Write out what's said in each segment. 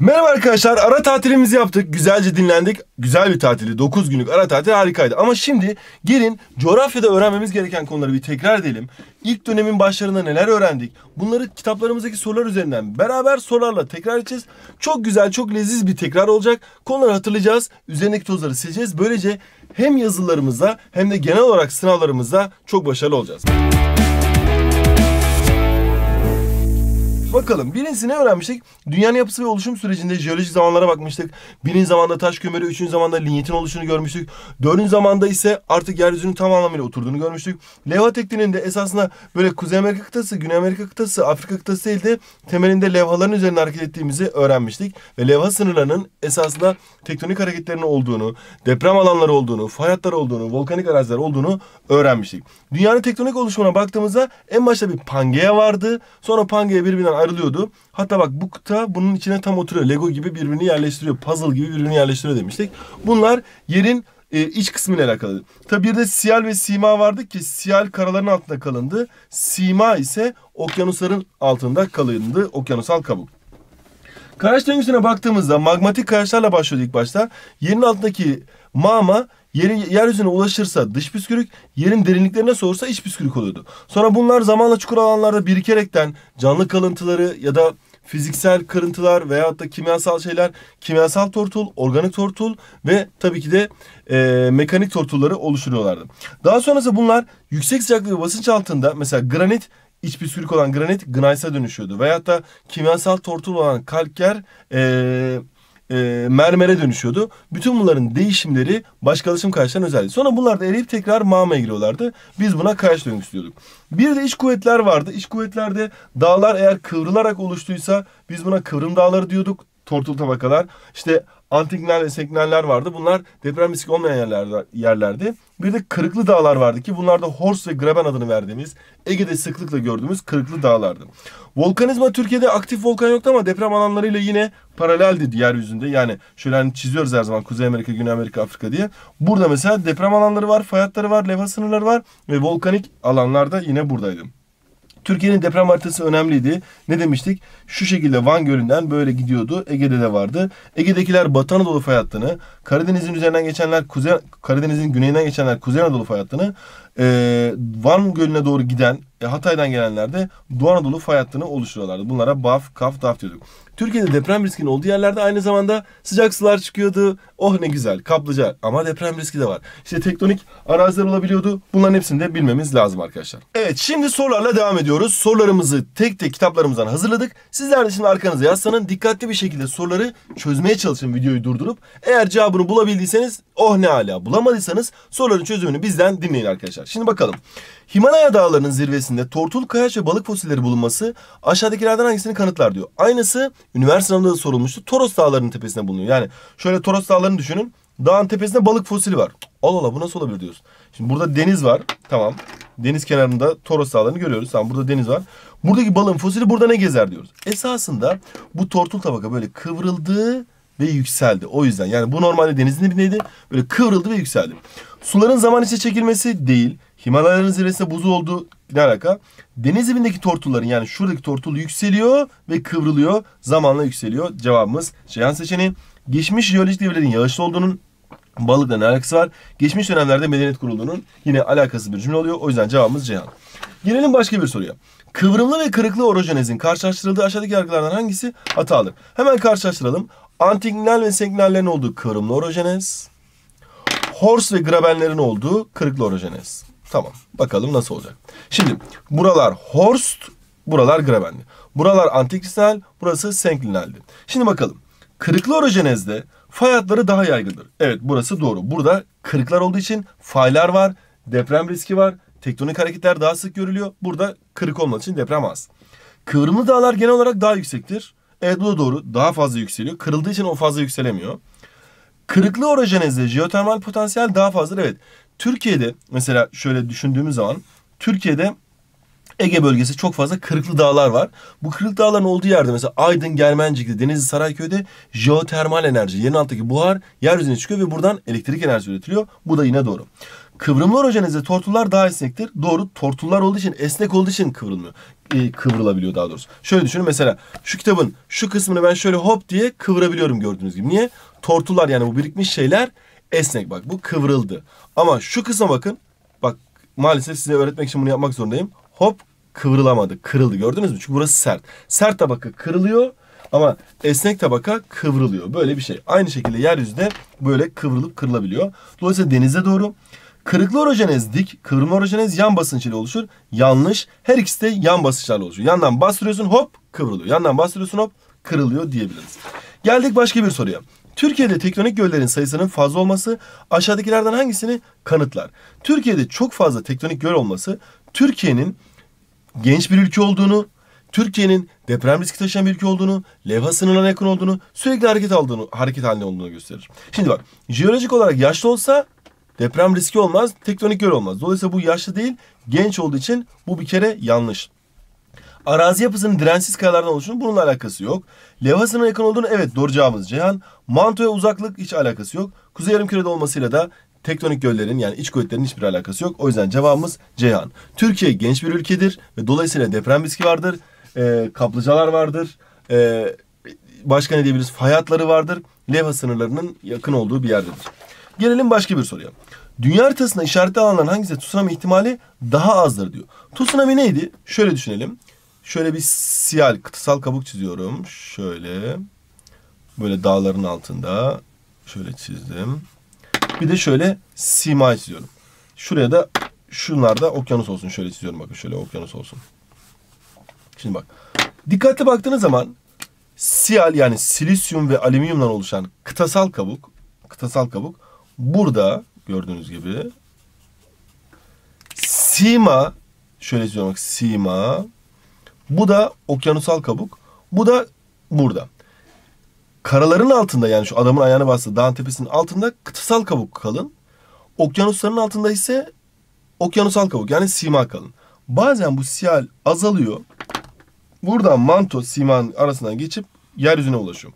Merhaba arkadaşlar ara tatilimizi yaptık. Güzelce dinlendik. Güzel bir tatili. 9 günlük ara tatil harikaydı. Ama şimdi gelin coğrafyada öğrenmemiz gereken konuları bir tekrar edelim. İlk dönemin başlarında neler öğrendik? Bunları kitaplarımızdaki sorular üzerinden beraber sorularla tekrar edeceğiz. Çok güzel, çok leziz bir tekrar olacak. Konuları hatırlayacağız. Üzerindeki tozları sileceğiz. Böylece hem yazılarımızda hem de genel olarak sınavlarımızda çok başarılı olacağız. Bakalım birincisi ne öğrenmiştik? Dünyanın yapısı ve oluşum sürecinde jeolojik zamanlara bakmıştık. Birinci zamanda taş kömürü, üçüncü zamanda linyitin oluşunu görmüştük. Dördüncü zamanda ise artık yeryüzünün tam anlamıyla oturduğunu görmüştük. Levha tekniğinde esasında böyle Kuzey Amerika kıtası, Güney Amerika kıtası, Afrika kıtası değil de temelinde levhaların üzerinde hareket ettiğimizi öğrenmiştik. Ve levha sınırlarının esasında tektonik hareketlerinin olduğunu, deprem alanları olduğunu, fay hatları olduğunu, volkanik araziler olduğunu öğrenmiştik. Dünyanın tektonik oluşumuna baktığımızda en başta bir Pangea vardı. Sonra Pangea birbirinden ayrılıyordu. Hatta bak bu kıta bunun içine tam oturuyor. Lego gibi birbirini yerleştiriyor. Puzzle gibi birbirini yerleştiriyor demiştik. Bunlar yerin e, iç kısmıyla alakalı. Tabi bir de siyal ve sima vardı ki siyal karaların altında kalındı. Sima ise okyanusların altında kalındı. Okyanusal kabuk. Kayaç döngüsüne baktığımızda magmatik kayaçlarla başlıyor ilk başta. Yerin altındaki mağma Yerin, yeryüzüne ulaşırsa dış püskürük, yerin derinliklerine soğursa iç püskürük oluyordu. Sonra bunlar zamanla çukur alanlarda birikerekten canlı kalıntıları ya da fiziksel kırıntılar veyahut da kimyasal şeyler, kimyasal tortul, organik tortul ve tabii ki de e, mekanik tortulları oluşturuyorlardı. Daha sonrası bunlar yüksek sıcaklık ve basınç altında mesela granit iç püskürük olan granit gneiß'a dönüşüyordu. Veyahut da kimyasal tortul olan kalker e, e, mermere dönüşüyordu. Bütün bunların değişimleri başkalaşım kayaçların özelliği. Sonra bunlar da eriyip tekrar mağmaya giriyorlardı. Biz buna kayaç döngüsü diyorduk. Bir de iç kuvvetler vardı. İç kuvvetlerde dağlar eğer kıvrılarak oluştuysa biz buna kıvrım dağları diyorduk. Tortul tabakalar. İşte antiknal ve seknaller vardı. Bunlar deprem riski olmayan yerlerde, yerlerdi. Bir de kırıklı dağlar vardı ki bunlar da Hors ve Graben adını verdiğimiz Ege'de sıklıkla gördüğümüz kırıklı dağlardı. Volkanizma Türkiye'de aktif volkan yoktu ama deprem alanlarıyla yine paraleldi yeryüzünde. Yani şöyle hani çiziyoruz her zaman Kuzey Amerika, Güney Amerika, Afrika diye. Burada mesela deprem alanları var, fay hatları var, levha sınırları var ve volkanik alanlarda yine buradaydı. Türkiye'nin deprem haritası önemliydi. Ne demiştik? Şu şekilde Van Gölü'nden böyle gidiyordu. Ege'de de vardı. Ege'dekiler Batı Anadolu fay hattını, Karadeniz'in üzerinden geçenler Kuzey Karadeniz'in güneyinden geçenler Kuzey Anadolu fay hattını, e, Van Gölü'ne doğru giden e, Hatay'dan gelenler de Doğu Anadolu fay hattını oluşturuyorlardı. Bunlara BAF, KAF, DAF diyorduk. Türkiye'de deprem riskinin olduğu yerlerde aynı zamanda sıcak sular çıkıyordu. Oh ne güzel kaplıca ama deprem riski de var. İşte tektonik araziler olabiliyordu. Bunların hepsini de bilmemiz lazım arkadaşlar. Evet şimdi sorularla devam ediyoruz. Sorularımızı tek tek kitaplarımızdan hazırladık. Sizler de şimdi arkanıza yaslanın. Dikkatli bir şekilde soruları çözmeye çalışın videoyu durdurup. Eğer cevabını bulabildiyseniz oh ne ala. Bulamadıysanız soruların çözümünü bizden dinleyin arkadaşlar. Şimdi bakalım. Himalaya dağlarının zirvesinde tortul kayaç ve balık fosilleri bulunması aşağıdakilerden hangisini kanıtlar diyor. Aynısı üniversite sınavında da sorulmuştu. Toros dağlarının tepesinde bulunuyor. Yani şöyle Toros dağlarını düşünün. Dağın tepesinde balık fosili var. Allah Allah bu nasıl olabilir diyoruz. Şimdi burada deniz var. Tamam. Deniz kenarında Toros dağlarını görüyoruz. Tamam burada deniz var. Buradaki balığın fosili burada ne gezer diyoruz. Esasında bu tortul tabaka böyle kıvrıldı ve yükseldi. O yüzden yani bu normalde denizin dibindeydi. Böyle kıvrıldı ve yükseldi. Suların zaman içe çekilmesi değil. Himalayaların zirvesinde buz olduğu ne alaka? Deniz dibindeki tortulların yani şuradaki tortul yükseliyor ve kıvrılıyor. Zamanla yükseliyor. Cevabımız Ceyhan seçeneği. Geçmiş jeolojik devlerin yağışlı olduğunun balıkla ne alakası var? Geçmiş dönemlerde medeniyet kurulduğunun yine alakası bir cümle oluyor. O yüzden cevabımız Ceyhan. Gelelim başka bir soruya. Kıvrımlı ve kırıklı orojenezin karşılaştırıldığı aşağıdaki yargılardan hangisi hatalıdır? Hemen karşılaştıralım. Antiklinal ve senklinallerin olduğu kıvrımlı orojenez. Hors ve grabenlerin olduğu kırıklı orojenez. Tamam. Bakalım nasıl olacak. Şimdi buralar Horst, buralar Grabenli. Buralar antikristal, burası senklinaldi. Şimdi bakalım. Kırıklı orojenezde fay hatları daha yaygındır. Evet burası doğru. Burada kırıklar olduğu için faylar var, deprem riski var, tektonik hareketler daha sık görülüyor. Burada kırık olmadığı için deprem az. Kıvrımlı dağlar genel olarak daha yüksektir. Da doğru. Daha fazla yükseliyor. Kırıldığı için o fazla yükselemiyor. Kırıklı orojenezde jeotermal potansiyel daha fazladır. Evet. Türkiye'de mesela şöyle düşündüğümüz zaman Türkiye'de Ege bölgesi çok fazla kırıklı dağlar var. Bu kırıklı dağların olduğu yerde mesela Aydın, Germencik'te, Denizli, Sarayköy'de jeotermal enerji, yerin alttaki buhar yeryüzüne çıkıyor ve buradan elektrik enerjisi üretiliyor. Bu da yine doğru. Kıvrımlı orojenezde tortullar daha esnektir. Doğru. Tortullar olduğu için esnek olduğu için kıvrılmıyor. E, kıvrılabiliyor daha doğrusu. Şöyle düşünün mesela şu kitabın şu kısmını ben şöyle hop diye kıvırabiliyorum gördüğünüz gibi. Niye? Tortullar yani bu birikmiş şeyler esnek bak bu kıvrıldı. Ama şu kısma bakın. Bak maalesef size öğretmek için bunu yapmak zorundayım. Hop kıvrılamadı. Kırıldı gördünüz mü? Çünkü burası sert. Sert tabaka kırılıyor ama esnek tabaka kıvrılıyor. Böyle bir şey. Aynı şekilde yeryüzünde böyle kıvrılıp kırılabiliyor. Dolayısıyla denize doğru. Kırıklı orojenez dik, kıvrımlı orojenez yan basınç ile oluşur. Yanlış. Her ikisi de yan basınçlarla oluşuyor. Yandan bastırıyorsun hop kıvrılıyor. Yandan bastırıyorsun hop kırılıyor diyebiliriz. Geldik başka bir soruya. Türkiye'de tektonik göllerin sayısının fazla olması aşağıdakilerden hangisini kanıtlar? Türkiye'de çok fazla tektonik göl olması Türkiye'nin genç bir ülke olduğunu, Türkiye'nin deprem riski taşıyan bir ülke olduğunu, levha sınırlarına yakın olduğunu, sürekli hareket aldığını, hareket halinde olduğunu gösterir. Şimdi bak, jeolojik olarak yaşlı olsa deprem riski olmaz, tektonik göl olmaz. Dolayısıyla bu yaşlı değil, genç olduğu için bu bir kere yanlış. Arazi yapısının dirensiz kayalardan oluşunu bununla alakası yok. Levhasına yakın olduğunu evet doğru cevabımız Ceyhan. Mantoya uzaklık hiç alakası yok. Kuzey yarımkürede olmasıyla da tektonik göllerin yani iç kuvvetlerin hiçbir alakası yok. O yüzden cevabımız Ceyhan. Türkiye genç bir ülkedir ve dolayısıyla deprem riski vardır. E, kaplıcalar vardır. E, başka ne diyebiliriz? Fay hatları vardır. Levha sınırlarının yakın olduğu bir yerdedir. Gelelim başka bir soruya. Dünya haritasında işaretli alanların hangisi tsunami ihtimali daha azdır diyor. Tsunami neydi? Şöyle düşünelim. Şöyle bir siyal kıtasal kabuk çiziyorum. Şöyle. Böyle dağların altında. Şöyle çizdim. Bir de şöyle sima çiziyorum. Şuraya da şunlar da okyanus olsun. Şöyle çiziyorum bakın şöyle okyanus olsun. Şimdi bak. Dikkatli baktığınız zaman siyal yani silisyum ve alüminyumdan oluşan kıtasal kabuk, kıtasal kabuk burada gördüğünüz gibi sima şöyle bak sima bu da okyanusal kabuk. Bu da burada. Karaların altında yani şu adamın ayağını bastığı dağın tepesinin altında kıtasal kabuk kalın. Okyanusların altında ise okyanusal kabuk yani sima kalın. Bazen bu siyal azalıyor. Buradan manto simanın arasından geçip yeryüzüne ulaşıyor.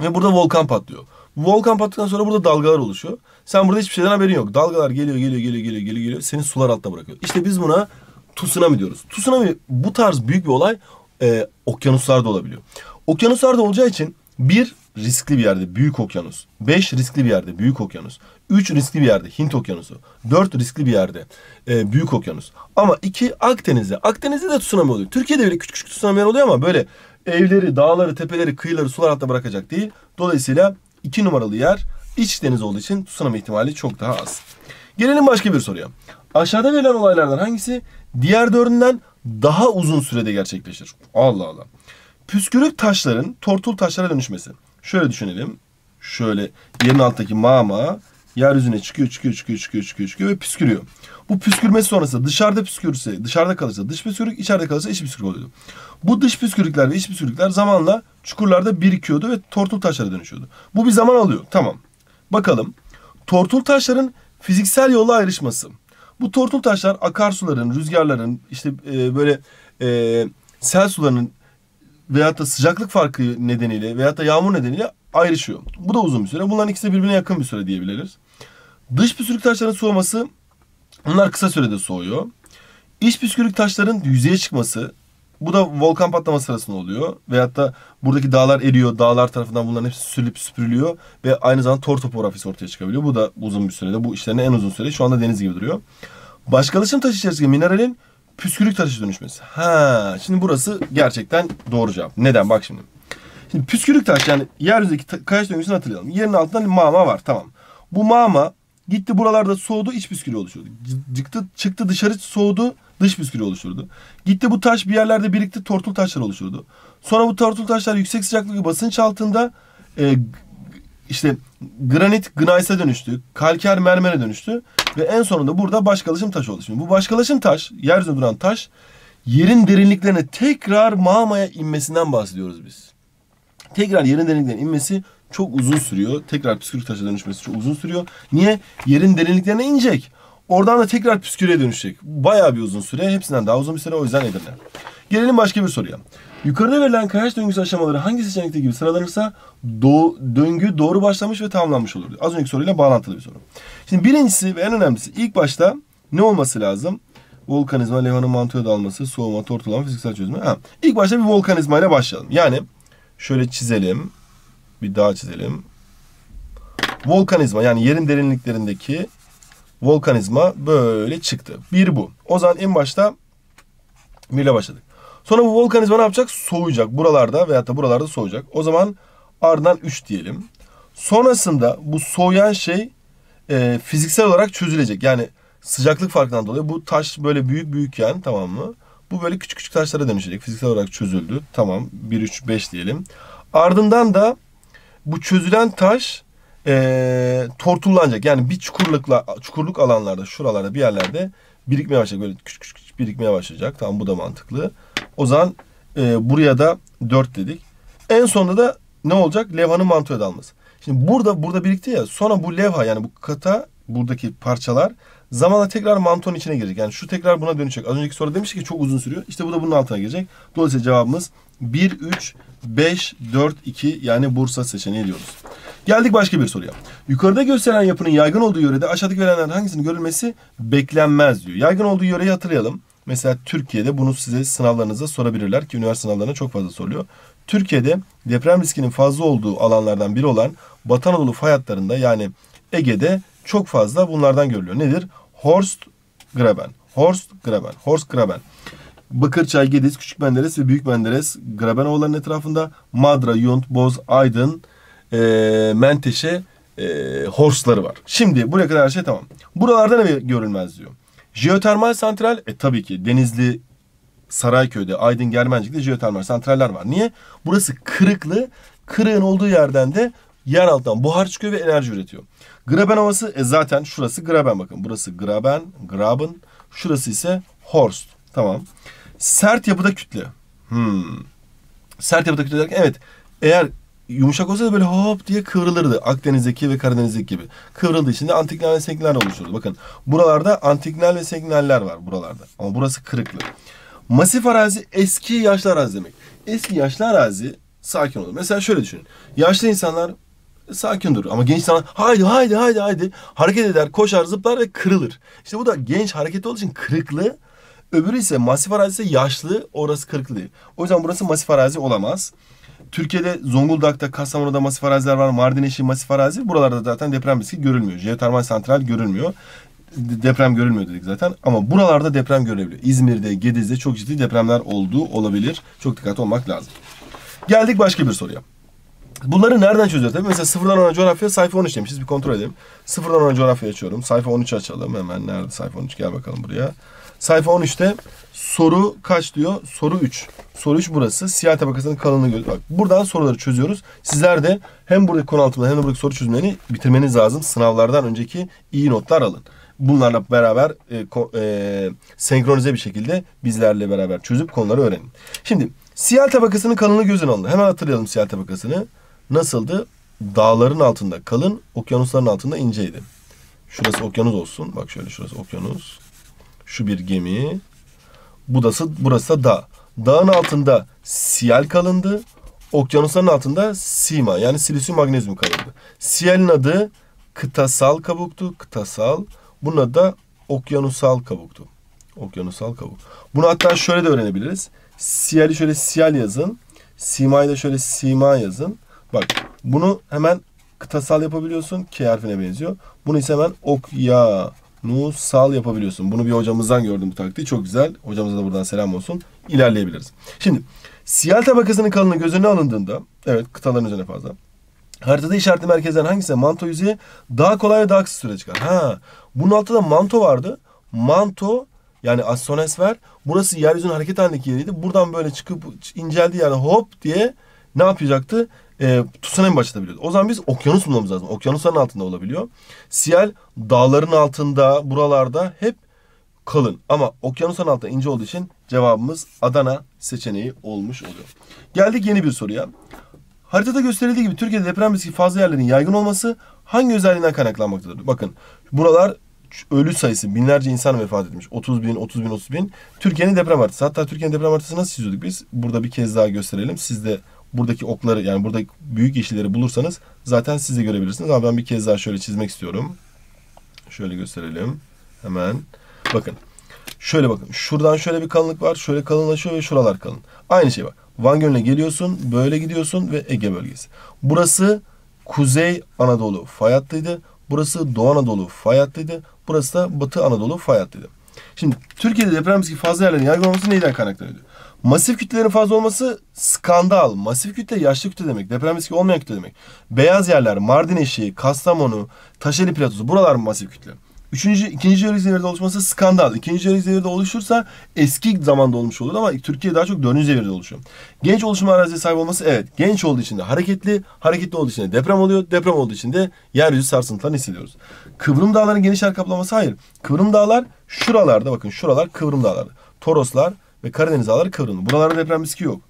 Ve burada volkan patlıyor. Bu volkan patladıktan sonra burada dalgalar oluşuyor. Sen burada hiçbir şeyden haberin yok. Dalgalar geliyor, geliyor, geliyor, geliyor, geliyor, geliyor. Seni sular altta bırakıyor. İşte biz buna tsunami diyoruz. Tsunami bu tarz büyük bir olay e, okyanuslarda olabiliyor. Okyanuslarda olacağı için bir riskli bir yerde büyük okyanus. Beş riskli bir yerde büyük okyanus. Üç riskli bir yerde Hint okyanusu. Dört riskli bir yerde e, büyük okyanus. Ama iki Akdeniz'de. Akdeniz'de de tsunami oluyor. Türkiye'de bile küçük küçük tsunamiler oluyor ama böyle evleri, dağları, tepeleri, kıyıları sular altta bırakacak değil. Dolayısıyla iki numaralı yer iç deniz olduğu için tsunami ihtimali çok daha az. Gelelim başka bir soruya. Aşağıda verilen olaylardan hangisi diğer dördünden daha uzun sürede gerçekleşir? Allah Allah. Püskürük taşların tortul taşlara dönüşmesi. Şöyle düşünelim. Şöyle yerin alttaki mağma yeryüzüne çıkıyor, çıkıyor, çıkıyor, çıkıyor, çıkıyor, çıkıyor ve püskürüyor. Bu püskürmesi sonrası dışarıda püskürürse, dışarıda kalırsa dış püskürük, içeride kalırsa iç püskürük oluyordu. Bu dış püskürükler ve iç püskürükler zamanla çukurlarda birikiyordu ve tortul taşlara dönüşüyordu. Bu bir zaman alıyor. Tamam. Bakalım. Tortul taşların fiziksel yolla ayrışması. Bu tortul taşlar akarsuların, rüzgarların, işte e, böyle e, sel sularının veyahut da sıcaklık farkı nedeniyle veyahut da yağmur nedeniyle ayrışıyor. Bu da uzun bir süre. Bunların ikisi de birbirine yakın bir süre diyebiliriz. Dış püskürük taşların soğuması bunlar kısa sürede soğuyor. İç püskürük taşların yüzeye çıkması bu da volkan patlaması sırasında oluyor. Veyahut da buradaki dağlar eriyor. Dağlar tarafından bunların hepsi sürülüp süpürülüyor. Ve aynı zamanda tor topografisi ortaya çıkabiliyor. Bu da uzun bir sürede. Bu işlerin en uzun süre. Şu anda deniz gibi duruyor. Başkalaşım taşı içerisinde mineralin püskürük taşı dönüşmesi. Ha, şimdi burası gerçekten doğru cevap. Neden? Bak şimdi. Şimdi püskürük taş yani yeryüzündeki kayaç döngüsünü hatırlayalım. Yerin altında mağma var. Tamam. Bu mağma gitti buralarda soğudu iç püskürüğü oluşturdu. Çıktı, çıktı dışarı soğudu dış püskürüğü oluşturdu. Gitti bu taş bir yerlerde birikti tortul taşlar oluşturdu. Sonra bu tortul taşlar yüksek sıcaklık basınç altında e, işte granit gneiße dönüştü. Kalker mermere dönüştü. Ve en sonunda burada başkalaşım taşı oldu. Bu başkalaşım taş, yeryüzünde duran taş yerin derinliklerine tekrar mağmaya inmesinden bahsediyoruz biz. Tekrar yerin derinliklerine inmesi çok uzun sürüyor. Tekrar püskürük taşa dönüşmesi çok uzun sürüyor. Niye? Yerin derinliklerine inecek. Oradan da tekrar püskürüğe dönüşecek. Bayağı bir uzun süre. Hepsinden daha uzun bir süre. O yüzden Edirne. Gelelim başka bir soruya. Yukarıda verilen kayaç döngüsü aşamaları hangi seçenekte gibi sıralanırsa do döngü doğru başlamış ve tamamlanmış olur. Az önceki soruyla bağlantılı bir soru. Şimdi birincisi ve en önemlisi ilk başta ne olması lazım? Volkanizma, levhanın mantoya dalması, soğuma, tortulama, fiziksel çözümü. Ha, ilk başta bir volkanizma ile başlayalım. Yani şöyle çizelim. Bir daha çizelim. Volkanizma yani yerin derinliklerindeki volkanizma böyle çıktı. Bir bu. O zaman en başta birle başladık. Sonra bu volkanizma ne yapacak? Soğuyacak. Buralarda veyahut da buralarda soğuyacak. O zaman ardından 3 diyelim. Sonrasında bu soğuyan şey e, fiziksel olarak çözülecek. Yani sıcaklık farkından dolayı bu taş böyle büyük büyükken tamam mı? Bu böyle küçük küçük taşlara dönüşecek. Fiziksel olarak çözüldü. Tamam 1, 3, 5 diyelim. Ardından da bu çözülen taş e, tortullanacak. Yani bir çukurlukla çukurluk alanlarda şuralarda bir yerlerde birikmeye başlayacak. Böyle küçük küçük, birikmeye başlayacak. Tamam bu da mantıklı. O zaman e, buraya da 4 dedik. En sonunda da ne olacak? Levhanın mantoya dalması. Şimdi burada burada birikti ya sonra bu levha yani bu kata buradaki parçalar zamanla tekrar mantonun içine girecek. Yani şu tekrar buna dönecek. Az önceki soru demiştik ki çok uzun sürüyor. İşte bu da bunun altına girecek. Dolayısıyla cevabımız 1, 3, 5, 4, 2 yani Bursa seçeneği diyoruz. Geldik başka bir soruya. Yukarıda gösteren yapının yaygın olduğu yörede aşağıdaki verilenlerden hangisinin görülmesi beklenmez diyor. Yaygın olduğu yöreyi hatırlayalım. Mesela Türkiye'de bunu size sınavlarınızda sorabilirler ki üniversite sınavlarına çok fazla soruyor. Türkiye'de deprem riskinin fazla olduğu alanlardan biri olan Batı Anadolu fay yani Ege'de çok fazla bunlardan görülüyor. Nedir? Horst Graben. Horst Graben. Horst Graben. Bakırçay, Gediz, Küçük Menderes ve Büyük Menderes Graben ovalarının etrafında Madra, Yunt, Boz, Aydın, e, Menteşe e, Horstları var. Şimdi buraya kadar her şey tamam. Buralarda ne görülmez diyor. Jeotermal santral e tabii ki Denizli Sarayköy'de, Aydın Germencik'te jeotermal santraller var. Niye? Burası kırıklı. Kırığın olduğu yerden de yer altından buhar çıkıyor ve enerji üretiyor. Graben havası e zaten şurası Graben bakın. Burası Graben, Graben. Şurası ise Horst. Tamam. Sert yapıda kütle. Hmm. Sert yapıda kütle derken evet eğer yumuşak olsa da böyle hop diye kıvrılırdı. Akdeniz'deki ve Karadeniz'deki gibi. Kıvrıldığı için de ve senklinal oluşurdu. Bakın buralarda antiklinal ve senklinaller var buralarda. Ama burası kırıklı. Masif arazi eski yaşlı arazi demek. Eski yaşlı arazi sakin olur. Mesela şöyle düşünün. Yaşlı insanlar sakin durur. Ama genç insanlar haydi haydi haydi haydi hareket eder, koşar, zıplar ve kırılır. İşte bu da genç hareket olduğu için kırıklı. Öbürü ise masif arazi ise yaşlı, orası kırıklı değil. O yüzden burası masif arazi olamaz. Türkiye'de Zonguldak'ta, Kastamonu'da masif araziler var. Mardin eşi masif arazi. Buralarda zaten deprem riski görülmüyor. Jeotermal santral görülmüyor. Deprem görülmüyor dedik zaten. Ama buralarda deprem görülebiliyor. İzmir'de, Gediz'de çok ciddi depremler olduğu olabilir. Çok dikkatli olmak lazım. Geldik başka bir soruya. Bunları nereden çözüyoruz? Tabii mesela sıfırdan ona coğrafya sayfa 13 demişiz. Bir kontrol edelim. Sıfırdan ona coğrafya açıyorum. Sayfa 13 açalım. Hemen nerede sayfa 13? Gel bakalım buraya. Sayfa 13'te soru kaç diyor? Soru 3. Soru 3 burası. Siyah tabakasının kalınlığı göz. Bak buradan soruları çözüyoruz. Sizler de hem buradaki konu altında hem de buradaki soru çözümlerini bitirmeniz lazım. Sınavlardan önceki iyi notlar alın. Bunlarla beraber e, ko, e, senkronize bir şekilde bizlerle beraber çözüp konuları öğrenin. Şimdi siyah tabakasının kalınlığı gözün alın. Hemen hatırlayalım siyah tabakasını. Nasıldı? Dağların altında kalın, okyanusların altında inceydi. Şurası okyanus olsun. Bak şöyle şurası okyanus. Şu bir gemi. Budası, burası da dağ. Dağın altında siyal kalındı. Okyanusların altında sima yani silisyum magnezyum kalındı. Siyalin adı kıtasal kabuktu. Kıtasal. Bunun adı da okyanusal kabuktu. Okyanusal kabuk. Bunu hatta şöyle de öğrenebiliriz. Siyali şöyle siyal yazın. Sima'yı da şöyle sima yazın. Bak bunu hemen kıtasal yapabiliyorsun. K harfine benziyor. Bunu ise hemen okyanusal yapabiliyorsun. Bunu bir hocamızdan gördüm bu taktiği. Çok güzel. Hocamıza da buradan selam olsun. İlerleyebiliriz. Şimdi siyal tabakasının kalınlığı göz önüne alındığında evet kıtaların üzerine fazla. Haritada işaretli merkezden hangisi manto yüzeyi daha kolay ve daha kısa süre çıkar. Ha, bunun altında manto vardı. Manto yani astronosfer burası yeryüzünün hareket halindeki yeriydi. Buradan böyle çıkıp inceldiği yerde hop diye ne yapacaktı? E, tsunami başlatabiliyordu. O zaman biz okyanus bulmamız lazım. Okyanusların altında olabiliyor. Siyel dağların altında buralarda hep kalın. Ama okyanusların altında ince olduğu için cevabımız Adana seçeneği olmuş oluyor. Geldik yeni bir soruya. Haritada gösterildiği gibi Türkiye'de deprem riski fazla yerlerin yaygın olması hangi özelliğinden kaynaklanmaktadır? Bakın buralar ölü sayısı binlerce insan vefat etmiş. 30 bin, 30 bin, 30 bin. Türkiye'nin deprem haritası. Hatta Türkiye'nin deprem haritasını nasıl çiziyorduk biz? Burada bir kez daha gösterelim. Siz de buradaki okları yani buradaki büyük yeşilleri bulursanız zaten siz de görebilirsiniz. Ama ben bir kez daha şöyle çizmek istiyorum. Şöyle gösterelim. Hemen. Bakın. Şöyle bakın. Şuradan şöyle bir kalınlık var. Şöyle kalınlaşıyor ve şuralar kalın. Aynı şey var. Van Gölü'ne geliyorsun. Böyle gidiyorsun ve Ege bölgesi. Burası Kuzey Anadolu fay hattıydı. Burası Doğu Anadolu fay hattıydı. Burası da Batı Anadolu fay hattıydı. Şimdi Türkiye'de deprem riski fazla yerlerin yaygın olması neyden kaynaklanıyordu? Masif kütlelerin fazla olması skandal. Masif kütle yaşlı kütle demek. Deprem riski olmayan kütle demek. Beyaz yerler, Mardin eşiği, Kastamonu, Taşeli platosu buralar masif kütle. Üçüncü, ikinci jeolojik devirde oluşması skandal. İkinci jeolojik devirde oluşursa eski zamanda olmuş olur ama Türkiye daha çok dördüncü devirde oluşuyor. Genç oluşum araziye sahip olması evet. Genç olduğu için de hareketli, hareketli olduğu için de deprem oluyor. Deprem olduğu için de yeryüzü sarsıntılarını hissediyoruz. Kıvrım dağların geniş yer kaplaması hayır. Kıvrım dağlar şuralarda bakın şuralar kıvrım dağlar. Toroslar ve Karadeniz dağları kıvrımlı. Buralarda deprem riski yok.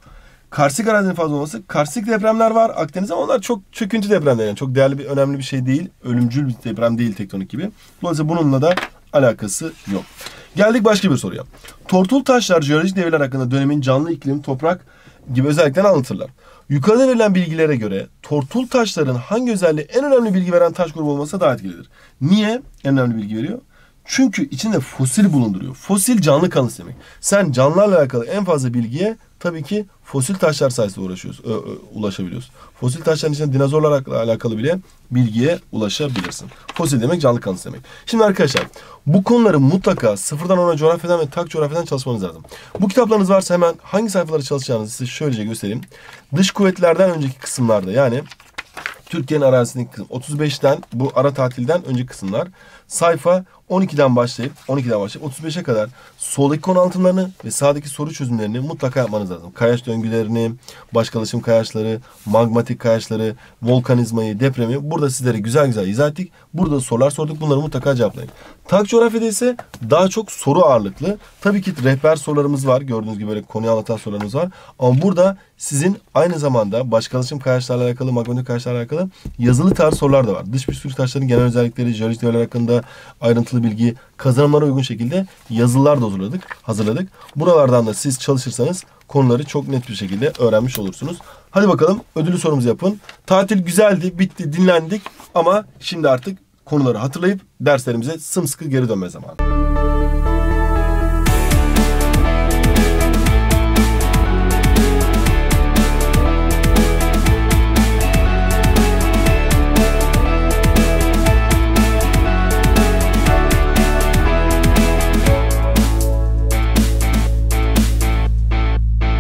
Karstik arazinin fazla olması. Karstik depremler var Akdeniz'de onlar çok çöküntü depremler. Yani çok değerli bir önemli bir şey değil. Ölümcül bir deprem değil tektonik gibi. Dolayısıyla bununla da alakası yok. Geldik başka bir soruya. Tortul taşlar jeolojik devirler hakkında dönemin canlı iklim, toprak gibi özelliklerini anlatırlar. Yukarıda verilen bilgilere göre tortul taşların hangi özelliği en önemli bilgi veren taş grubu olması daha etkilidir. Niye en önemli bilgi veriyor? Çünkü içinde fosil bulunduruyor. Fosil canlı kanıt demek. Sen canlılarla alakalı en fazla bilgiye tabii ki fosil taşlar sayesinde uğraşıyoruz, ö, ö, ulaşabiliyoruz. Fosil taşların içinde dinozorlarla alakalı bile bilgiye ulaşabilirsin. Fosil demek canlı kanıt demek. Şimdi arkadaşlar bu konuları mutlaka sıfırdan ona coğrafyadan ve tak coğrafyadan çalışmanız lazım. Bu kitaplarınız varsa hemen hangi sayfaları çalışacağınızı size şöylece göstereyim. Dış kuvvetlerden önceki kısımlarda yani Türkiye'nin arazisindeki kısım 35'ten bu ara tatilden önceki kısımlar sayfa 12'den başlayıp 12'den başlayıp 35'e kadar soldaki konu anlatımlarını ve sağdaki soru çözümlerini mutlaka yapmanız lazım. Kayaç döngülerini, başkalaşım kayaçları, magmatik kayaçları, volkanizmayı, depremi burada sizlere güzel güzel izah ettik. Burada sorular sorduk. Bunları mutlaka cevaplayın. Tak coğrafyada ise daha çok soru ağırlıklı. Tabii ki rehber sorularımız var. Gördüğünüz gibi böyle konuyu anlatan sorularımız var. Ama burada sizin aynı zamanda başkalaşım kayaçlarla alakalı, magmatik kayaçlarla alakalı yazılı tarz sorular da var. Dış püskürük taşların genel özellikleri, jeolojik hakkında ayrıntılı bilgi, kazanımlara uygun şekilde yazılar da hazırladık. hazırladık. Buralardan da siz çalışırsanız konuları çok net bir şekilde öğrenmiş olursunuz. Hadi bakalım ödülü sorumuzu yapın. Tatil güzeldi, bitti, dinlendik ama şimdi artık konuları hatırlayıp derslerimize sımsıkı geri dönme zamanı.